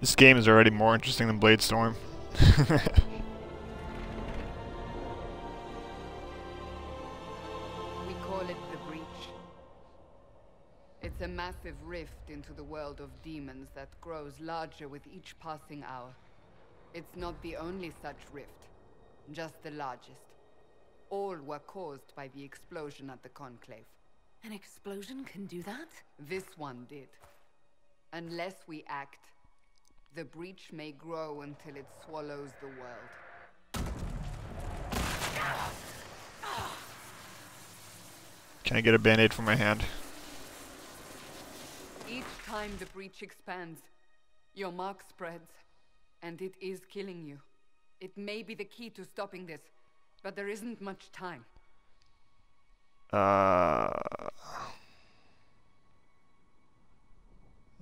This game is already more interesting than Bladestorm. We call it the Breach. It's a massive rift into the world of demons that grows larger with each passing hour. It's not the only such rift, just the largest. All were caused by the explosion at the Conclave. An explosion can do that? This one did. Unless we act, the breach may grow until it swallows the world. Can I get a band-aid for my hand? Each time the breach expands, your mark spreads, and it is killing you. It may be the key to stopping this, but there isn't much time. Uh,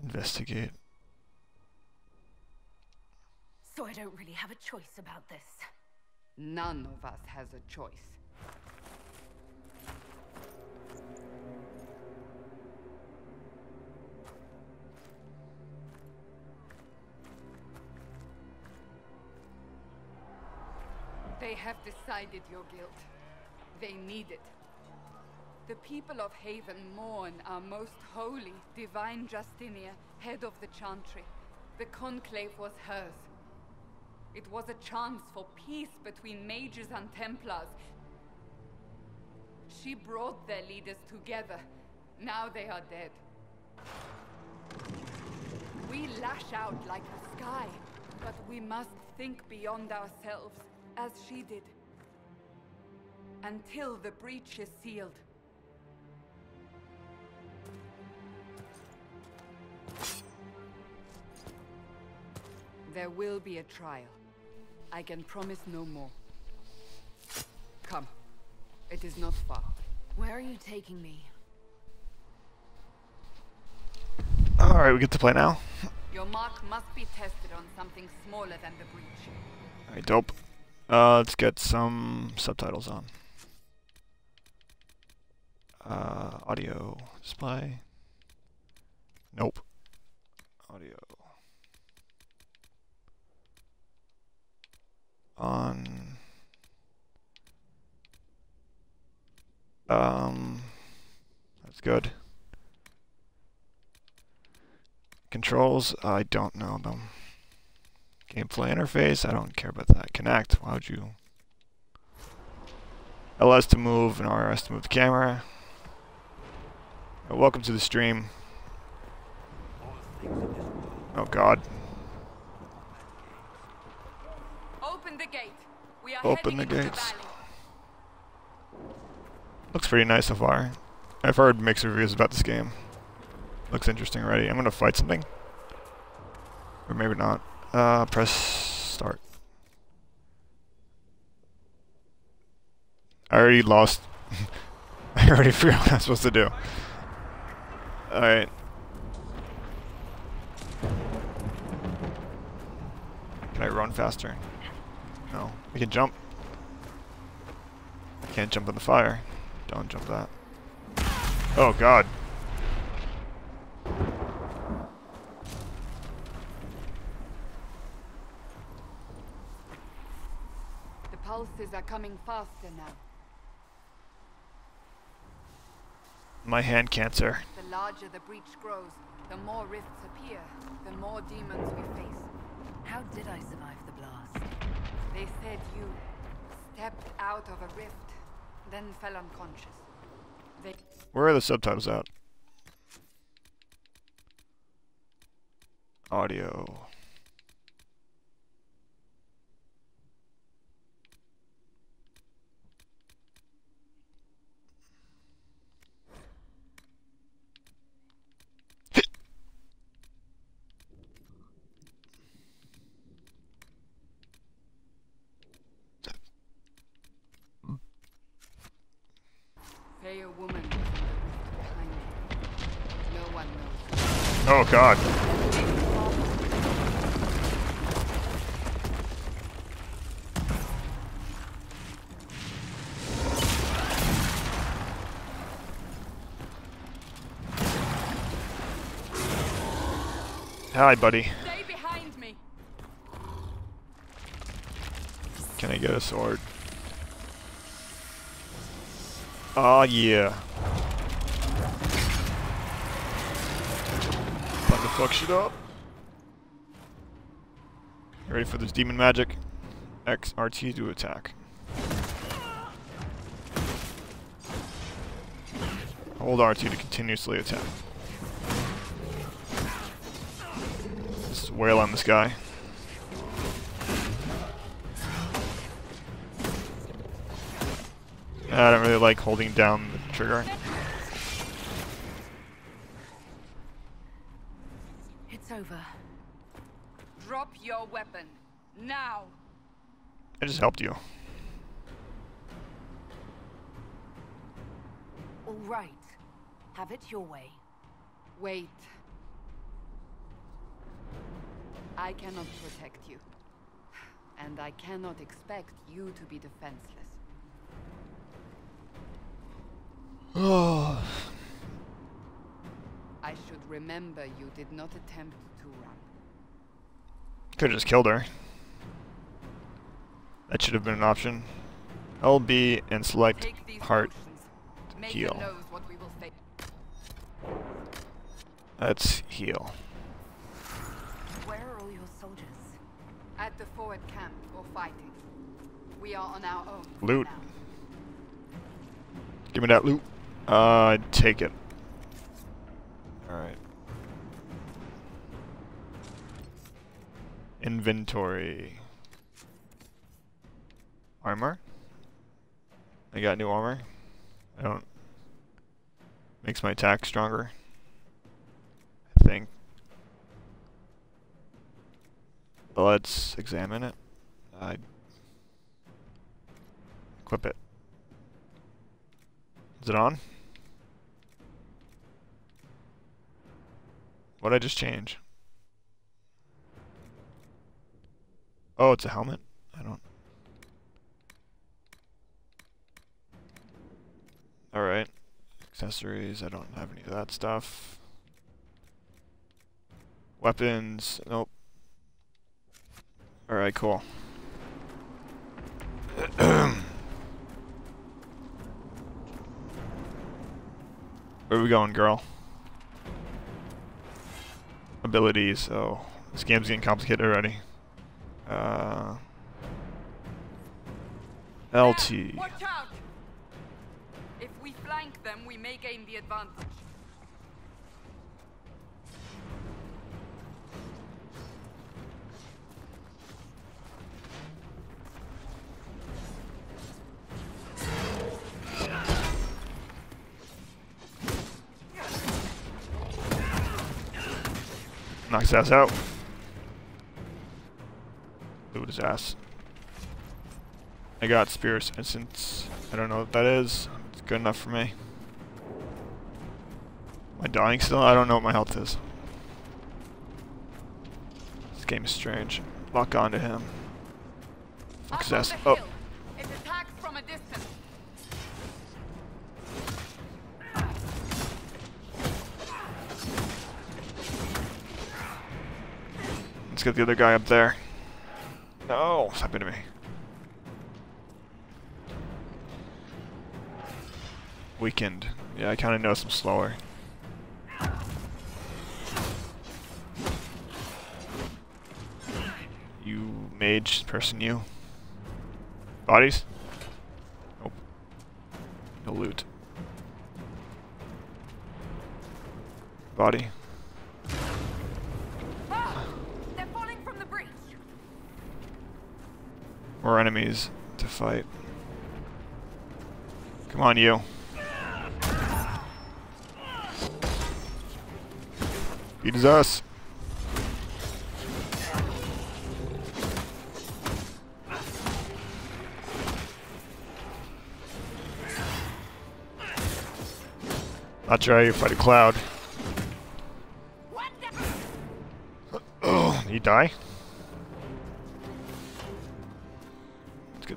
investigate. So I don't really have a choice about this. None of us has a choice. They have decided your guilt. They need it. The people of Haven mourn our most holy, divine Justinia, head of the Chantry. The Conclave was hers. It was a chance for peace between mages and Templars. She brought their leaders together. Now they are dead. We lash out like the sky, but we must think beyond ourselves, as she did. Until the breach is sealed. There will be a trial. I can promise no more. Come. It is not far. Where are you taking me? Alright, we get to play now. Your mark must be tested on something smaller than the breach. Alright, dope. Uh, let's get some subtitles on. Uh, audio display. Nope. Audio. On. Um, that's good. Controls, I don't know them. Gameplay interface, I don't care about that. Connect, why would you? LS to move and RS to move the camera. Welcome to the stream. Oh god. Open the gate. We are Open the gates. Looks pretty nice so far. I've heard mixed reviews about this game. Looks interesting already. I'm gonna fight something. Or maybe not. Uh, press start. I already lost. I already forgot what I'm supposed to do. Alright. Can I run faster? No. We can jump. I can't jump in the fire. Don't jump that. Oh god. The pulses are coming faster now. My hand cancer. The larger the breach grows, the more rifts appear, the more demons we face. How did I survive? They said you stepped out of a rift, then fell unconscious. They Where are the subtitles at? Audio. Oh, God. Hi, buddy. Can I get a sword? Oh, yeah. Fuck shit up. Ready for this demon magic? XRT to attack. Hold RT to continuously attack. Just wail on this guy. I don't really like holding down the trigger. Your weapon. Now! I just helped you. All right. Have it your way. Wait. I cannot protect you. And I cannot expect you to be defenseless. Oh. I should remember you did not attempt to run. Could have just killed her. That should have been an option. LB and select heart. heal. knows what we will face. Let's heal. Where are all your soldiers? At the forward camp or fighting. We are on our own. Loot. now. Give me that loot. Uh, take it. Alright. Inventory. Armor. I got new armor. I don't. Makes my attack stronger. I think. Let's examine it. I equip it. Is it on? What'd I just change? Oh, it's a helmet? I don't... Alright. Accessories, I don't have any of that stuff. Weapons, nope. Alright, cool. Where are we going, girl? Abilities, oh. This game's getting complicated already. Uh... LT. Watch out! If we flank them, we may gain the advantage. Knocks us out. His ass. I got Spears Essence. I don't know what that is. It's good enough for me. Am I dying still? I don't know what my health is. This game is strange. Lock onto him. Fuck his on ass. the Oh, hill. Attacks from a distance. let's get the other guy up there. No, happening to me? Weakened. Yeah, I kind of noticed I'm slower. You mage person, you. Bodies? Nope. No loot. Body. Ah! They're falling from the breach. More enemies to fight. Come on, you. His ass. Not sure how you fight a cloud. Oh, he die?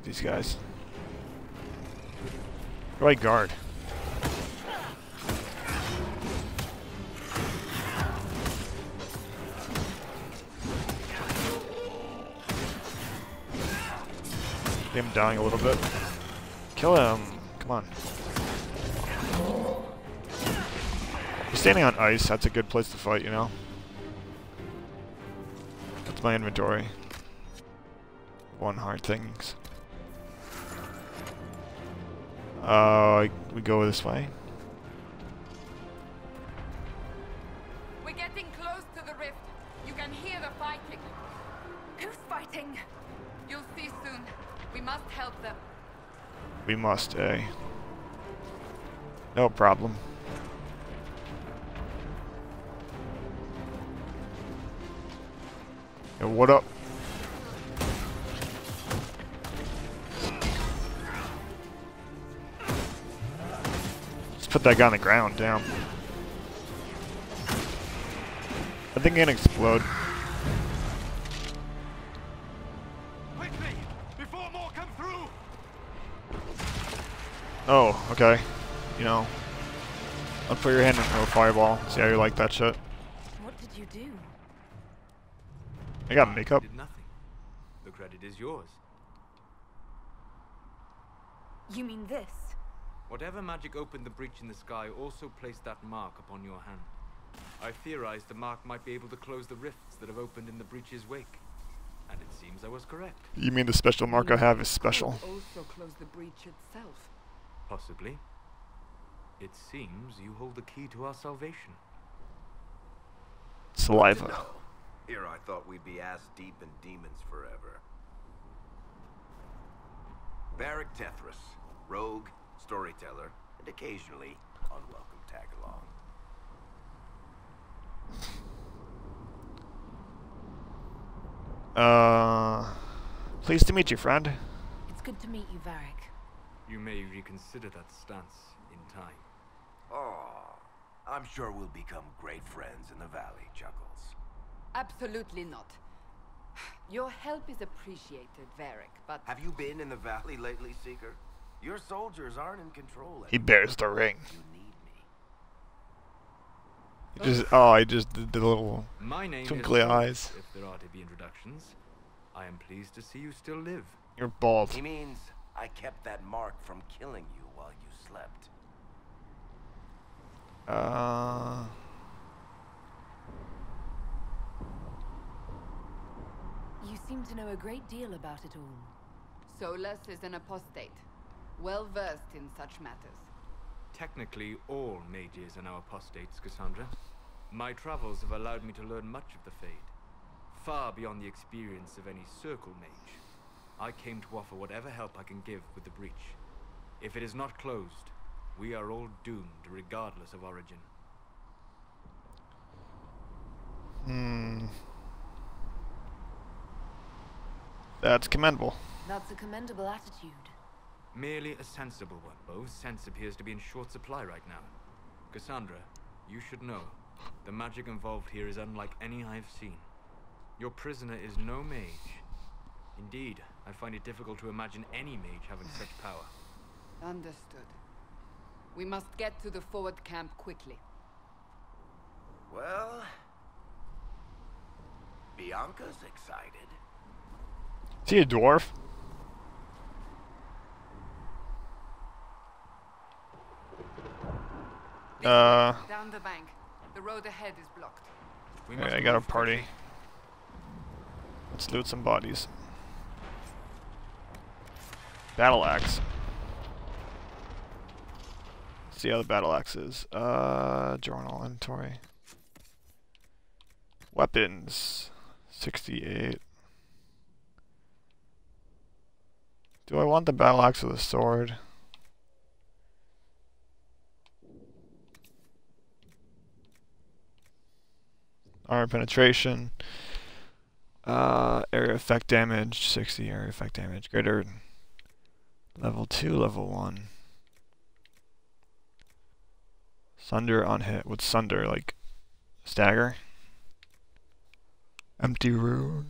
These guys. Right guard. Him dying a little bit. Kill him. Come on. He's standing on ice. That's a good place to fight, you know? That's my inventory. One hard things. Uh, we go this way. We're getting close to the rift. You can hear the fighting. Who's fighting? You'll see soon. We must help them. We must, eh? No problem. Yo, what up? Let's put that guy on the ground, damn. I think he can explode. Quickly! Before more come through! Oh, okay. You know. I'll put your hand into a fireball. See how you like that shit. What did you do? I got makeup. Did nothing. The credit is yours. You mean this? Whatever magic opened the breach in the sky also placed that mark upon your hand. I theorized the mark might be able to close the rifts that have opened in the breach's wake. And it seems I was correct. You mean the special mark I have is special? Also close the breach itself. Possibly. It seems you hold the key to our salvation. Saliva. No. Here I thought we'd be ass deep in demons forever. Varric Tethras, rogue, storyteller, and occasionally unwelcome tag-along. Uh, pleased to meet you, friend. It's good to meet you, Varric. You may reconsider that stance in time. Oh, I'm sure we'll become great friends in the valley, Chuckles. Absolutely not. Your help is appreciated, Varric, but Have you been in the valley lately, Seeker? Your soldiers aren't in control He bears the ring. You need me. He just oh, I just did the little My name Twinkly is eyes. If there are to be introductions, I am pleased to see you still live. You're bald. He means I kept that mark from killing you while you slept. Uh, You seem to know a great deal about it all. Solas is an apostate, well versed in such matters. Technically, all mages are now apostates, Cassandra. My travels have allowed me to learn much of the Fade, far beyond the experience of any circle mage. I came to offer whatever help I can give with the breach. If it is not closed, we are all doomed regardless of origin. hmm. That's commendable. That's a commendable attitude. Merely a sensible one, though sense appears to be in short supply right now. Cassandra, you should know, the magic involved here is unlike any I've seen. Your prisoner is no mage. Indeed, I find it difficult to imagine any mage having such power. Understood. We must get to the forward camp quickly. Well, Bianca's excited. Is he a dwarf? Uh, down the bank. The road ahead is blocked. We Okay, I got a party. Let's loot some bodies. Battle axe. Let's see how the battle axe is. Uh, journal inventory. Weapons. 68. Do I want the battle axe or the sword? Armor penetration. Uh, area effect damage, 60 area effect damage, greater level 2, level 1. Sunder on hit. What's Sunder? Like, stagger? Empty rune.